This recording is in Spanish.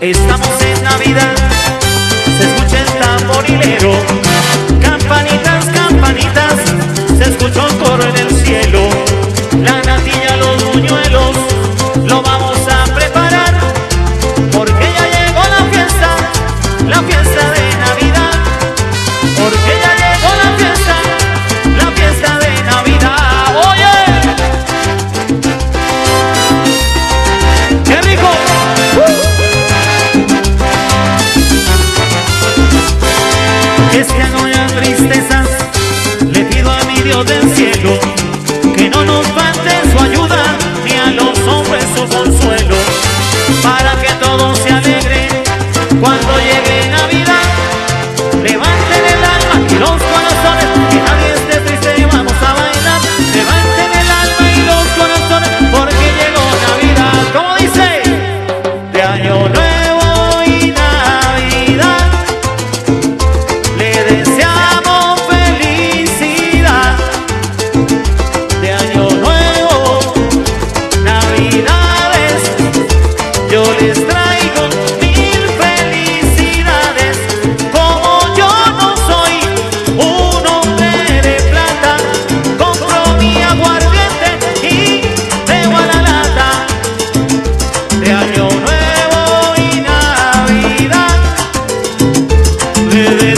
Estamos en Navidad. que no nos falte su ayuda ni a los hombres su consuelo, para que todos se alegren cuando lleguen a te